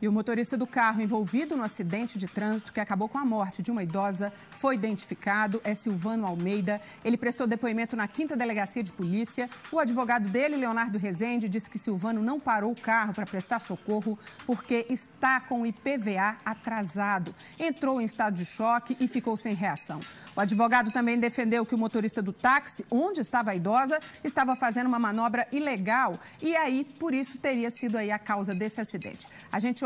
E o motorista do carro envolvido no acidente de trânsito que acabou com a morte de uma idosa foi identificado, é Silvano Almeida. Ele prestou depoimento na quinta delegacia de polícia. O advogado dele, Leonardo Rezende, disse que Silvano não parou o carro para prestar socorro porque está com o IPVA atrasado. Entrou em estado de choque e ficou sem reação. O advogado também defendeu que o motorista do táxi, onde estava a idosa, estava fazendo uma manobra ilegal e aí, por isso, teria sido aí a causa desse acidente. A gente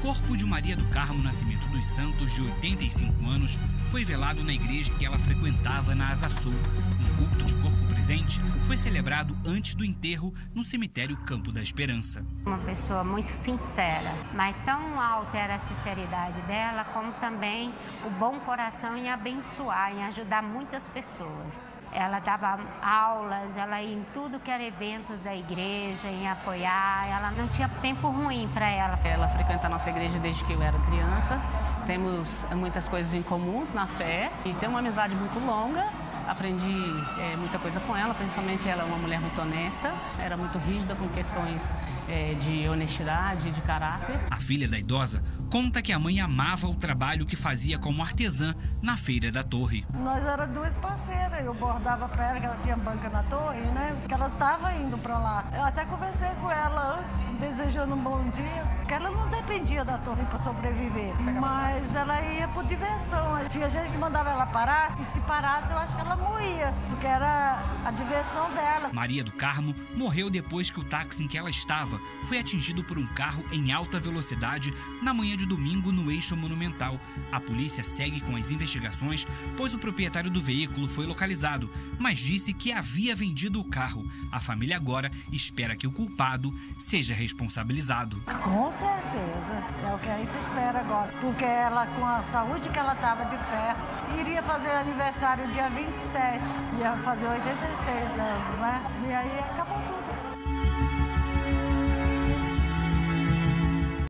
corpo de Maria do Carmo Nascimento dos Santos, de 85 anos, foi velado na igreja que ela frequentava na Asa Sul. Um culto de corpo presente foi celebrado antes do enterro no cemitério Campo da Esperança. Uma pessoa muito sincera, mas tão alta era a sinceridade dela, como também o bom coração em abençoar, em ajudar muitas pessoas. Ela dava aulas, ela ia em tudo que era eventos da igreja, em apoiar. Ela não tinha tempo ruim para ela. Ela frequenta a nossa igreja desde que eu era criança. Temos muitas coisas em comuns na fé e tem uma amizade muito longa aprendi é, muita coisa com ela, principalmente ela é uma mulher muito honesta, era muito rígida com questões é, de honestidade, de caráter. A filha da idosa conta que a mãe amava o trabalho que fazia como artesã na feira da torre. Nós éramos duas parceiras, eu bordava para ela, que ela tinha banca na torre, né? Que ela estava indo para lá. Eu até conversei com ela antes, desejando um bom dia, porque ela não dependia da torre para sobreviver, mas ela ia por diversão. Tinha gente que mandava ela parar, e se parasse, eu acho que ela morria, porque era a diversão dela. Maria do Carmo morreu depois que o táxi em que ela estava foi atingido por um carro em alta velocidade na manhã de domingo no eixo monumental. A polícia segue com as investigações, pois o proprietário do veículo foi localizado, mas disse que havia vendido o carro. A família agora espera que o culpado seja responsabilizado. Com certeza, é o que a gente espera agora, porque ela, com a saúde que ela estava de ferro, iria fazer aniversário dia 27, ia fazer 86 anos, né? E aí acabou tudo.